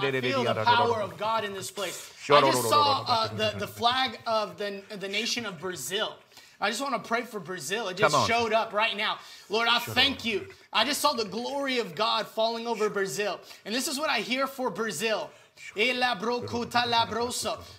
So I feel the power of God in this place. I just saw uh, the, the flag of the, the nation of Brazil. I just want to pray for Brazil. It just showed up right now. Lord, I thank you. I just saw the glory of God falling over Brazil. And this is what I hear for Brazil.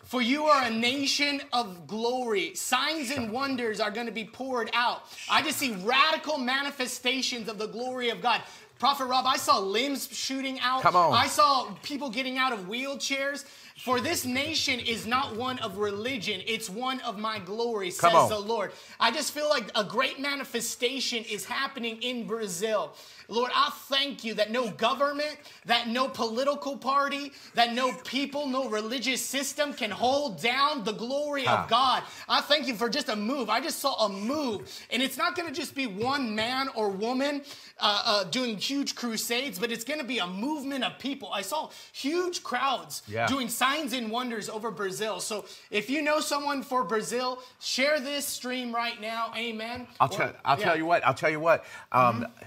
For you are a nation of glory. Signs and wonders are going to be poured out. I just see radical manifestations of the glory of God. Prophet Rob, I saw limbs shooting out. Come on. I saw people getting out of wheelchairs. For this nation is not one of religion, it's one of my glory, says the Lord. I just feel like a great manifestation is happening in Brazil. Lord, I thank you that no government, that no political party, that no people, no religious system can hold down the glory huh. of God. I thank you for just a move. I just saw a move. And it's not going to just be one man or woman uh, uh, doing huge crusades, but it's going to be a movement of people. I saw huge crowds yeah. doing signs and wonders over Brazil. So if you know someone for Brazil, share this stream right now. Amen. I'll, or, I'll yeah. tell you what. I'll tell you what. Um, mm-hmm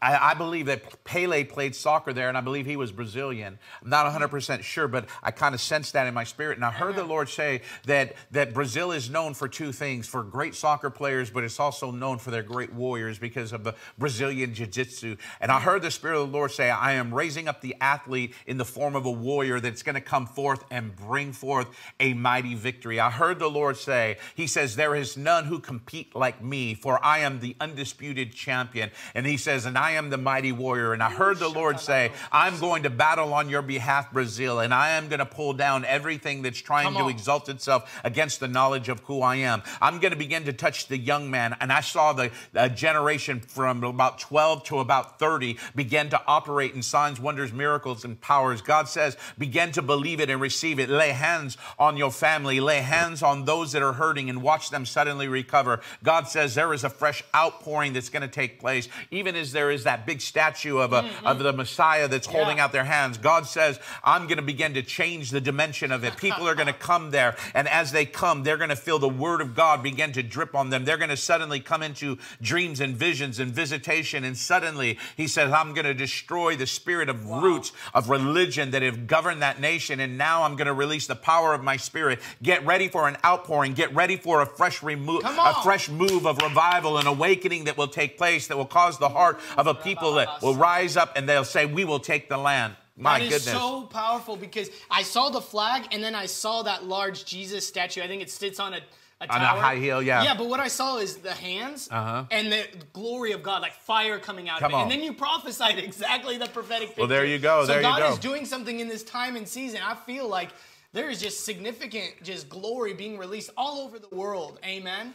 I, I, believe that Pele played soccer there, and I believe he was Brazilian. I'm not 100% sure, but I kind of sensed that in my spirit. And I heard the Lord say that, that Brazil is known for two things for great soccer players, but it's also known for their great warriors because of the Brazilian Jiu Jitsu. And I heard the Spirit of the Lord say, I am raising up the athlete in the form of a warrior that's going to come forth and bring forth a mighty victory. I heard the Lord say, He says, There is none who compete like me, for I am the undisputed champion. And He says, and I am the mighty warrior. And I heard the Lord say, I'm going to battle on your behalf, Brazil, and I am going to pull down everything that's trying to exalt itself against the knowledge of who I am. I'm going to begin to touch the young man. And I saw the generation from about 12 to about 30 begin to operate in signs, wonders, miracles, and powers. God says, begin to believe it and receive it. Lay hands on your family, lay hands on those that are hurting, and watch them suddenly recover. God says, there is a fresh outpouring that's going to take place, even as there is that big statue of, a, mm-hmm. of the Messiah that's yeah. holding out their hands. God says, I'm going to begin to change the dimension of it. People are going to come there, and as they come, they're going to feel the word of God begin to drip on them. They're going to suddenly come into dreams and visions and visitation, and suddenly he says, I'm going to destroy the spirit of wow. roots of religion that have governed that nation, and now I'm going to release the power of my spirit. Get ready for an outpouring. Get ready for a fresh remove, a fresh move of revival and awakening that will take place that will cause the heart of a people that will rise up and they'll say, We will take the land. My that is goodness. so powerful because I saw the flag and then I saw that large Jesus statue. I think it sits on a, a on a high heel, yeah. Yeah, but what I saw is the hands uh-huh. and the glory of God, like fire coming out Come of it. On. And then you prophesied exactly the prophetic picture. Well, there you go. So there God you go. is doing something in this time and season. I feel like there is just significant just glory being released all over the world. Amen.